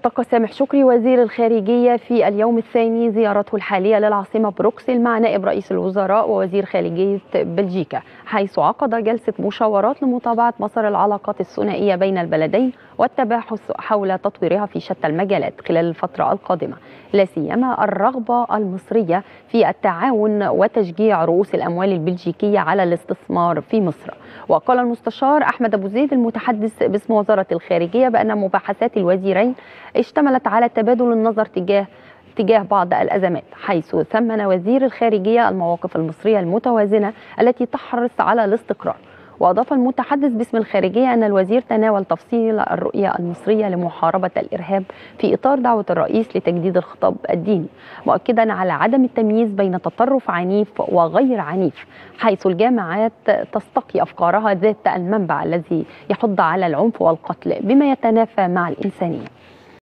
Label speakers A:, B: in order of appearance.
A: الطاقة سامح. شكري وزير الخارجية في اليوم الثاني زيارته الحالية للعاصمة بروكسل مع نائب رئيس الوزراء ووزير خارجية بلجيكا حيث عقد جلسة مشاورات لمتابعة مسار العلاقات الثنائية بين البلدين والتباحث حول تطويرها في شتى المجالات خلال الفترة القادمة لا سيما الرغبة المصرية في التعاون وتشجيع رؤوس الأموال البلجيكية على الاستثمار في مصر. وقال المستشار أحمد أبو زيد المتحدث باسم وزارة الخارجية بأن مباحثات الوزيرين اشتملت على تبادل النظر تجاه تجاه بعض الأزمات حيث ثمن وزير الخارجية المواقف المصرية المتوازنة التي تحرص على الاستقرار. وأضاف المتحدث باسم الخارجية أن الوزير تناول تفصيل الرؤية المصرية لمحاربة الإرهاب في إطار دعوة الرئيس لتجديد الخطاب الديني مؤكدا على عدم التمييز بين تطرف عنيف وغير عنيف حيث الجامعات تستقي أفكارها ذات المنبع الذي يحض على العنف والقتل بما يتنافى مع الإنسانية.